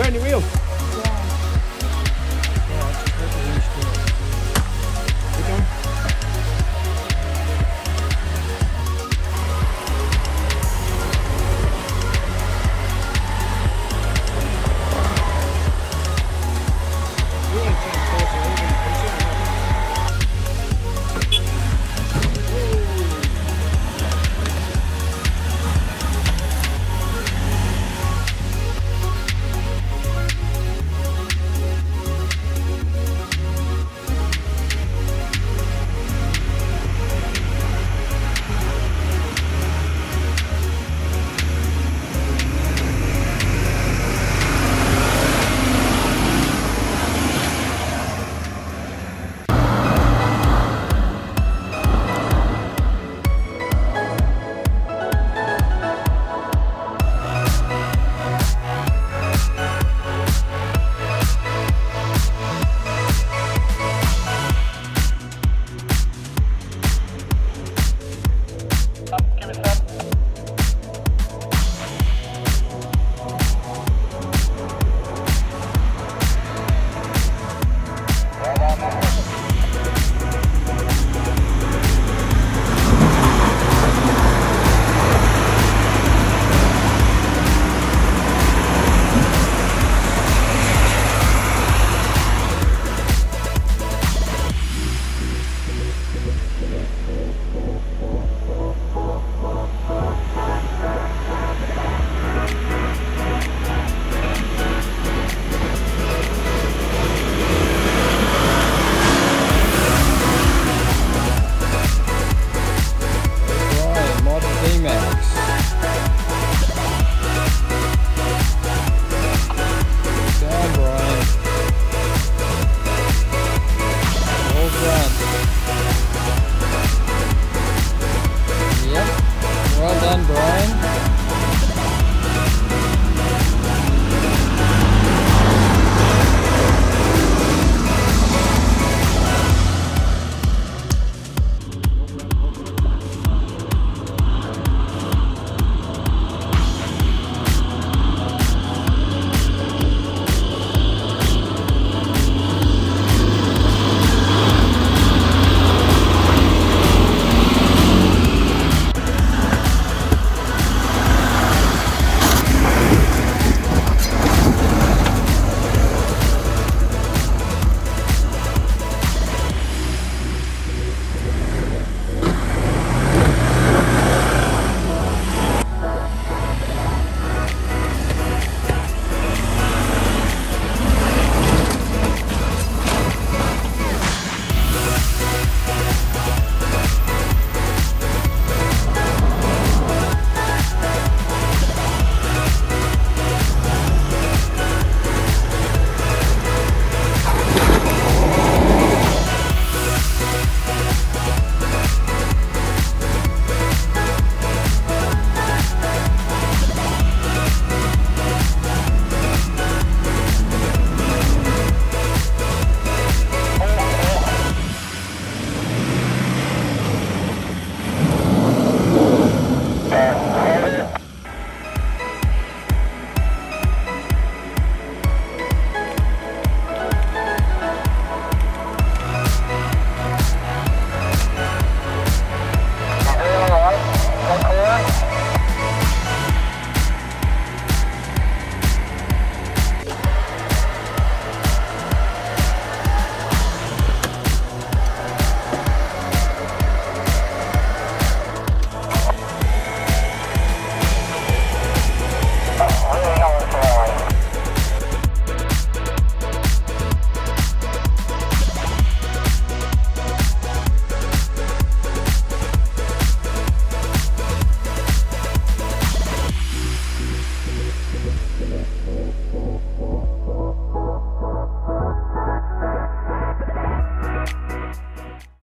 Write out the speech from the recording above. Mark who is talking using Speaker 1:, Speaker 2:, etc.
Speaker 1: Turn the wheel.